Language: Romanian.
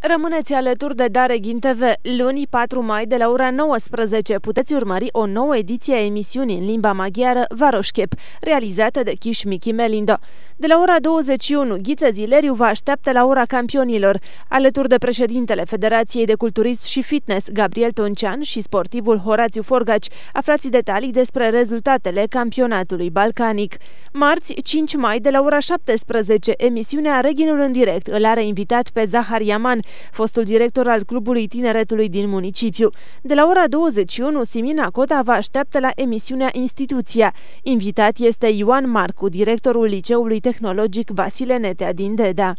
Rămâneți alături de Dareghin TV. Luni, 4 mai, de la ora 19, puteți urmări o nouă ediție a emisiunii în limba maghiară Varoșchep, realizată de Chiș Michi Melindo. De la ora 21, Ghiță Zileriu vă așteaptă la ora campionilor, alături de președintele Federației de Culturism și Fitness, Gabriel Toncean, și sportivul Horațiu Forgaci. Aflați detalii despre rezultatele campionatului balcanic. Marți, 5 mai, de la ora 17, emisiunea Reghinul în direct îl are invitat pe Zahar Yaman, fostul director al Clubului Tineretului din municipiu. De la ora 21, Simina Cota vă așteaptă la emisiunea Instituția. Invitat este Ioan Marcu, directorul Liceului Tehnologic Vasile Netea din Deda.